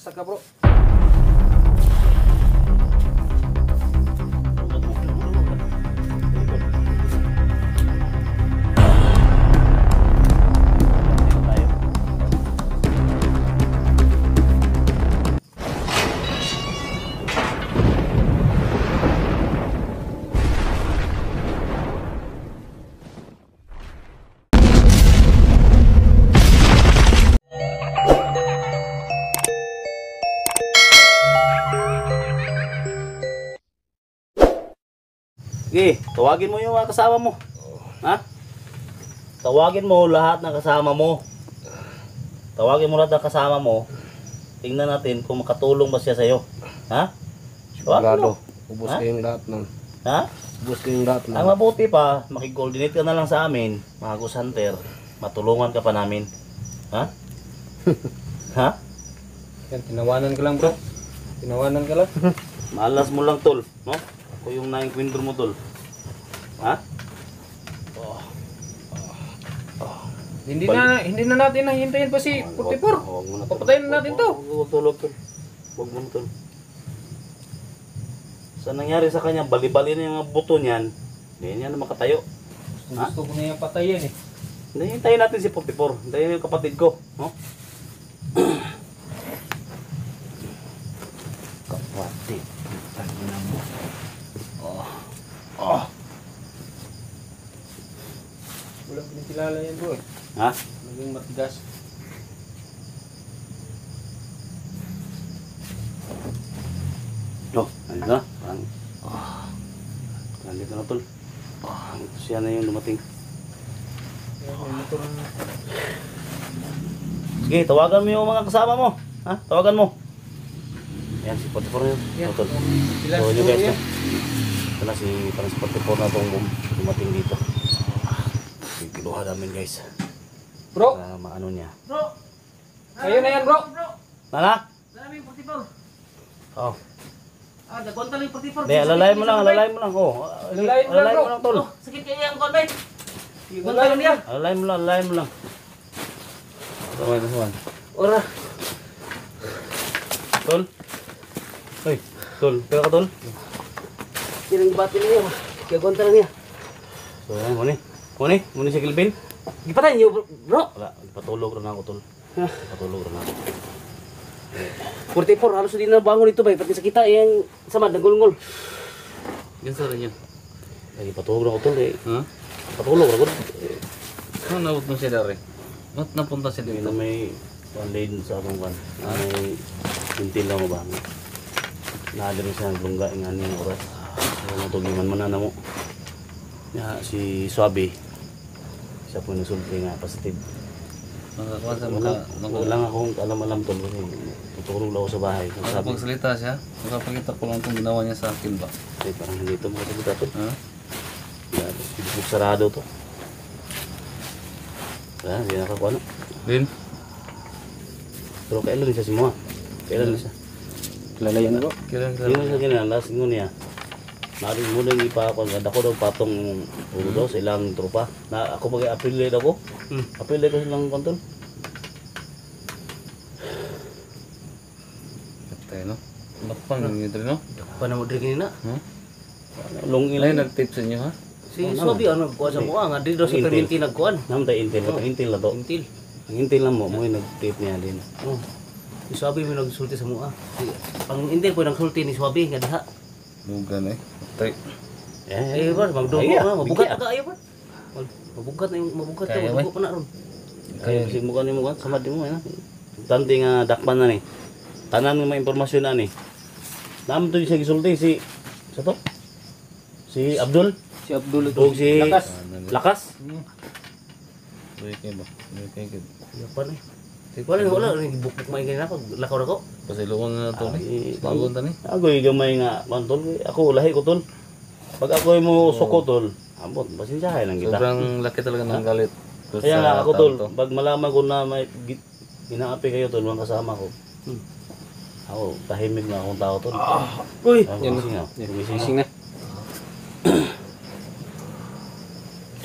Saka bro. Sige, tawagin mo yung mga kasama mo. Ha? Tawagin mo lahat ng kasama mo. Tawagin mo lahat ng kasama mo. Tingnan natin kung makatulong ba siya sa'yo. Ha? Tawagin Sigurado. mo. Ubus Ha? ko yung lahat ng... Ha? Ubus ko yung lahat ng... Ang mabuti pa, makikoordinate ka na lang sa amin, mga Gus Hunter. Matulungan ka pa namin. Ha? ha? Yan, tinawanan ka lang bro. Tinawanan ka lang. Malas mo lang, tol. No? Ako yung na-encounter mo, tol. Ha? hindi na hindi na natin nahintayin pa si 44. Huwag mo na, tol. Papatayin na natin to. Huwag tulog, tol. Huwag mo na, tol. Sa nangyari sa kanya, bali-bali na yung buto niyan, hindi niya na makatayo. Ha? Gusto ko na yung patayin eh. Hintayin natin si 44. Hintayin yung kapatid ko. No? kapatid. Tangina mo. Oh. Oh. Pinikilala yan bro eh. Ha? Naging matigas. Oh, ayun na. Parang, ah. Nandito na tol. Ah, siya na yung na. Sige, tawagan mo yung mga kasama mo. Ha? Tawagan mo. Yan, si 44 yun. Oh, tol. So, yun guys, no? Ito na si parang si 44 na itong dumating dito. Kiluha namin guys. Bro, Para maano niya. Bro! kayo na yan bro. Nana? Dami yung 44. Oh. Ah, nagkonta lang yung 44. Hindi, alalayan mo lang, alalayan mo lang. Oh, Alalayan mo lang, mo lang, tol. Oh, sakit kaya yung konbay. Alalayan lang niya. Alalayan mo lang, alalayan mo lang. Tuwan, tuwan. Ora. Tol? Hoy, tol. Pera ka, tol? Yan ang bati niya. Kaya gonta lang niya. So, yan, muni. Muni, muni si Kilvin. Gipatay niyo bro. Wala, patulog rin ako, tol. Patulog rin ako. 44, halos hindi na bangon ito ba? Pati sa kita yung sama, nagulngol. Yan sa rin yun. Lagi patulog rin ako, tol eh. Ha? Patulog rin ako. Ano nabot mo siya dari? Ba't napunta siya dito? may one lane sa akong kan. May hintil lang mo ba? Naada rin siya naglungga yung ano yung oras. So, natugiman mo na na mo. Ya, si Swabe. Siya po nasulti nga, positive. Nakakuha sa Wala, maka... wala nga akong alam-alam tol kasi tutulog lang ako sa bahay. Sabi, Makapagsalita siya? Makapagkita ko lang itong ginawa niya sa akin ba? eh, parang hindi ito makasagot tol. Ha? Yan, Facebook sarado to. Yan, hindi nakakuha na. Din? Pero kailan siya si Mua? Kailan siya? Lalayan bro. Kailan Hindi mo siya ganyan, last niya. Narin mo nang ipa ako, daw patong ulo daw sa ilang tropa. Na ako pag appeal ako. Hmm. Appeal ko silang kontol. Patay no? Pang ganyan dito no? Panamod rin kanina. Ha? Long Ay, ilang. nag-tip sa inyo ha? Si Sobi, ano, nagkuha sa mukha. Nga, di daw sa perminti nagkuhan. Naman tayo intil, oh. intil na to. Intil. Ang intil lang mo, mo yung nag-tape niya din. Oh. Si Sobi may nagsulti sa mukha. Pang intil po nagsulti ni Sobi, nga diha. Lugan eh. Patay. Eh, Eh, ba, magdugo Ay, na, mabugat bigyan. pa ka, ayo ba? Mag- Mabugat na yung, mabugat na, Kaya, mabugot pa na ron. Kaya kasi mukha ni mukha, samad mo eh. Tanti nga dakpan na ni. Tanan nga may impormasyon na ni. Naman to siya gisulti si sa to. Si Abdul Si Abdul o si Lakas. Lakas. Uy, kayo ba? Uy, kayo kayo. Yapan eh. Wala, wala, bukbuk may ganyan ako, lakaw na ko. Pasiluan na na to. Ay, Bagon ta ni. Ako yung gamay nga mantol. Ako lahi ko tol. Pag ako mo suko tol, ambot, pasensyahay lang kita. Sobrang laki talaga ng galit. Kaya nga ako tol, to. pag malaman ko na may inaapi kayo tol, mga kasama ko. Hmm. Ako, tahimik na akong tao tol. Uy! Ako, Yan. ako. Ako. Gising na.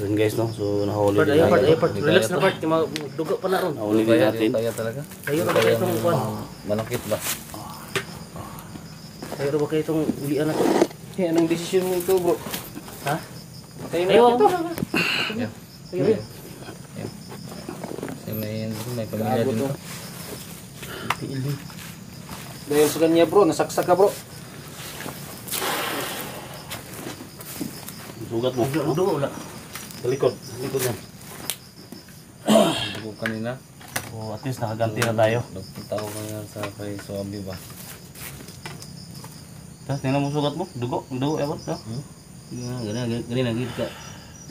So yun guys, no? So nahuli Part, din ayun, part, natin. ayun, part. Relax na part. Yung mga dugo pa na ron. Nahuli din natin. kaya talaga. Kayo na ba kayo itong kuhan? Malakit ba? Kayo na ba kayo itong ulian na to? Eh, anong desisyon mo ito, bro? Ha? Tayo na ito. Kayo rin. Kasi may, may pamilya din to. Dahil sa kanya, bro, nasaksak ka, bro. Sugat mo. Dugo, dugo, wala. Sa likod. Sa likod yan. Dugo kanina. So at least nakaganti na tayo. Nagpunta ako kanina sa kay Suabi ba? Tapos tingnan mo sugat mo. Dugo. Dugo. Ewan. No? Ganyan, ganyan, ganyan, ganyan ka.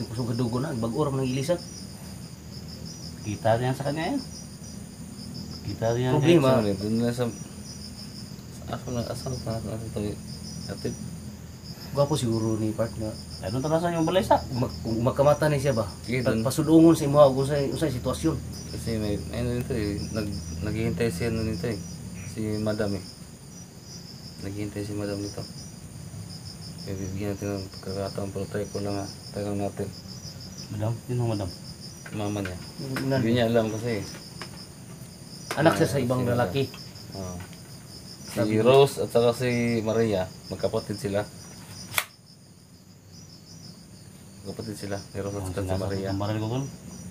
Yung kusog ka dugo na, bag-oram ng ilisan. Kita yan sa kanya yan. Kita yan. Problema. Sorry, dun na sa... ako na, asan pa natin ito? Gwapo siguro ni part na Ano talasan yung balay sa? mag, kung magkamata ni siya ba? Sige, dun. pasudungon sa imo kung sa usay sitwasyon. Kasi may, ano nito eh. Nag, naghihintay si ano nito eh. Si Madam eh. Naghihintay si Madam nito. Kaya bibigyan natin ng pagkakataon pero try ko lang ha. Tagang natin. Madam. Yun ang madam. Mama niya. Nan- Hindi niya alam kasi. Anak siya sa ibang lalaki. Oo. Si Rose at saka si Maria, magkapatid sila. Magkapatid sila, ni saka si Maria. Kamarin ko tol.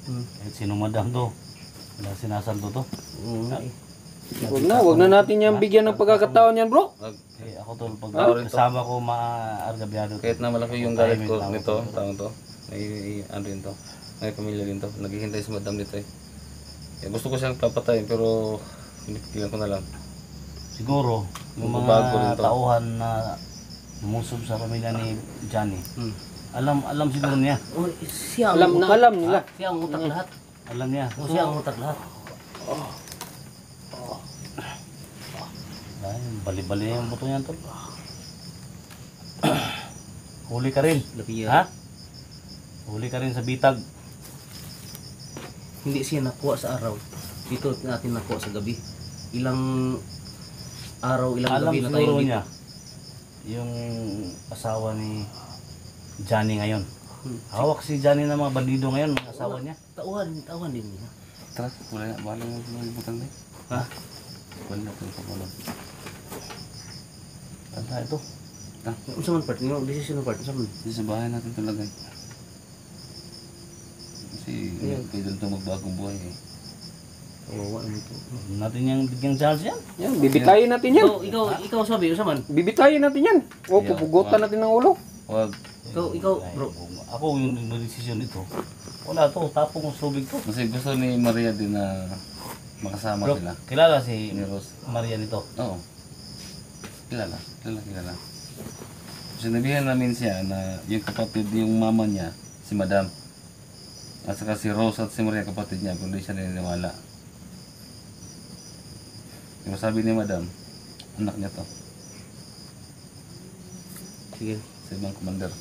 Hmm. Kahit sino madam to. Wala sinasanto to. Mm. Huwag na, huwag na natin yan bigyan ng pagkakataon yan, bro. Eh, ako tol, pag Ako rin to. kasama ko maargabyado kahit na malaki yung galit ko nito, taong to, may ano rin to, may pamilya din to, naghihintay si Madam nito eh. Eh, gusto ko siyang papatayin pero pinipigilan ko na lang. Siguro, yung Magbabago rin mga to. tauhan na lumusob sa pamilya ni Johnny, Hmm. Alam alam siguro niya. Oh, siya ang Alam na utak. alam nila. Siya ang utak lahat. Alam niya. Oh, siya ang utak lahat. Ay, bali-bali yung buto niyan tol. Huli ka rin. Labi Ha? Huli ka rin sa bitag. Hindi siya nakuha sa araw. Dito natin nakuha sa gabi. Ilang araw, ilang Alam gabi na tayo siguro dito. niya yung asawa ni Johnny ngayon. Hmm. Hawak si Johnny ng mga bandido ngayon, mga asawa niya. Tauhan, tauhan din niya. Tara, wala na, wala na butang na. Ha? Wala na itong pagulong. Tanda ito. Unsa man part niyo, decision ng part unsa man. Sa bahay natin talaga eh. Kasi Ayan. pwede ito magbagong buhay eh. Kawawa naman natin yung bigyang chance yan. Yan, bibitayin natin yan. Ikaw, ikaw, ikaw sabi, unsa man? Bibitayin natin yan. O, pupugutan natin ng ulo. Huwag. Ikaw, ikaw, Ay, bro. Ako yung decision ito. Wala to, tapong sa tubig to. Kasi gusto ni Maria din na makasama Bro, sila. kilala si Ni Rose. Maria nito. Oo. Kilala. Kilala, kilala. Sinabihan namin siya na yung kapatid, yung mama niya, si Madam. At saka si Rose at si Maria kapatid niya, kundi siya naniniwala. Yung sabi ni Madam, anak niya to, Sige. sa ibang commander.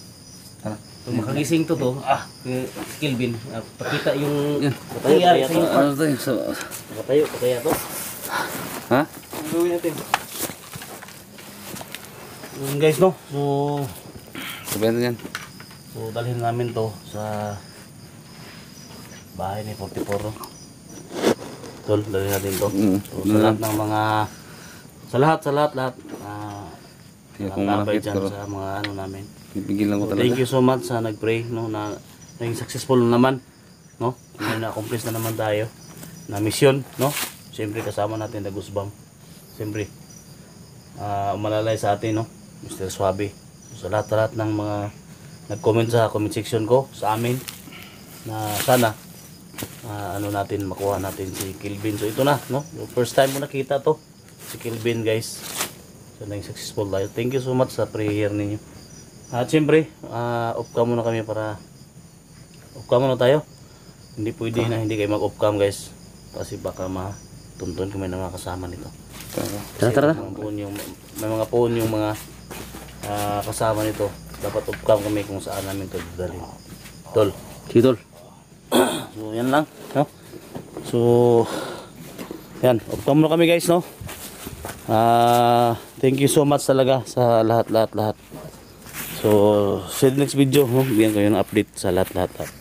So, makagising to to. Ah, si Kilvin, ah, pakita yung nangyari sa iyo. Ano tayo? So, Nakatayo, kaya to. ha? Ang gawin natin. Yun guys no. So, Sabihan natin yan. so dalhin namin to sa bahay ni 44. no? Tol, dalhin natin to. Mm. So, sa lahat ng mga sa lahat, sa lahat, lahat. Uh, Tingnan kung sa mga ano namin. pipigilan ko So, talaga. thank you so much sa nag-pray no na naging successful na naman no. May na-accomplish na naman tayo na mission no. Siyempre kasama natin na Gusbang. Siyempre ah umalalay sa atin no. Mr. Swabe. So, sa lahat-lahat ng mga nag-comment sa comment section ko sa amin na sana ah, ano natin makuha natin si Kilvin. So ito na no. First time mo nakita to si Kilvin guys. So naging successful tayo. Thank you so much sa prayer ninyo. At siyempre, ah, off cam muna kami para off cam muna tayo. Hindi pwede na hindi kayo mag-off cam guys. Kasi baka matuntun kami ng mga kasama nito. Tara, tara. May mga puon yung, may mga puon yung mga ah, kasama nito. Dapat off cam kami kung saan namin ito dadalhin. Tol. Sige, tol. So yan lang. No? So, yan. Off cam muna kami guys. No? Ah, thank you so much talaga sa lahat, lahat, lahat. So, you next video. No? Bigyan kayo ng update sa lahat, lahat, lahat.